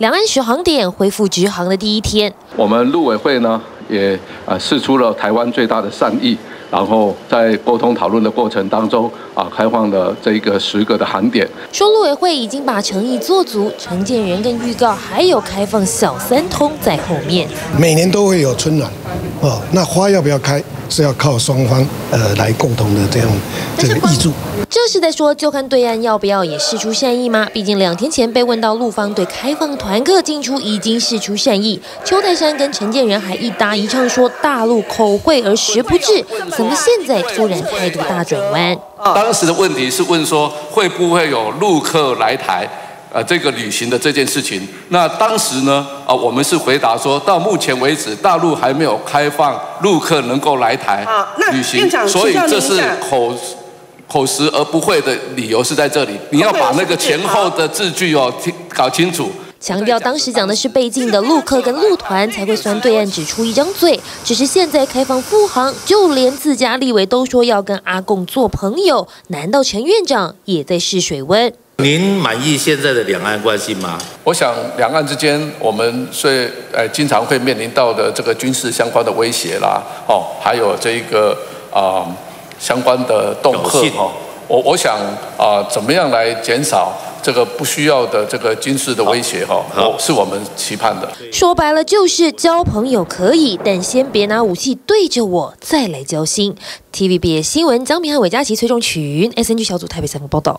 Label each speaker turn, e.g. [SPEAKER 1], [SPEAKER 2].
[SPEAKER 1] 两岸巡航点恢复直航的第一天，
[SPEAKER 2] 我们陆委会呢也呃示出了台湾最大的善意。然后在沟通讨论的过程当中，啊，开放了这一个十个的航点。
[SPEAKER 1] 说陆委会已经把诚意做足，承建人跟预告还有开放小三通在后面。
[SPEAKER 3] 每年都会有春暖，哦，那花要不要开？是要靠双方呃来共同的这样这个挹注。
[SPEAKER 1] 这是在说，就看对岸要不要也示出善意吗？毕竟两天前被问到陆方对开放团客进出已经示出善意，邱泰山跟陈建仁还一搭一唱说大陆口惠而实不至，怎么现在突然态度大转弯？
[SPEAKER 4] 当时的问题是问说会不会有陆客来台？呃，这个旅行的这件事情，那当时呢，啊，我们是回答说到目前为止，大陆还没有开放陆客能够来台旅行，所以这是口口实而不会的理由是在这里。你要把那个前后的字句哦听搞清楚。
[SPEAKER 1] 强调当时讲的是被禁的陆客跟陆团才会算对岸只出一张嘴，只是现在开放复航，就连自家立委都说要跟阿贡做朋友，难道陈院长也在试水温？
[SPEAKER 5] 您满意现在的两岸关系吗？
[SPEAKER 4] 我想两岸之间，我们虽呃经常会面临到的这个军事相关的威胁啦，哦，还有这一个啊相关的恫吓哦，我我想啊，怎么样来减少？这个不需要的这个军事的威胁哈，是我们期盼的。
[SPEAKER 1] 说白了就是交朋友可以，但先别拿武器对着我，再来交心。TVB 新闻张明汉、韦佳琪、崔仲群，SNG 小组台北三个报道。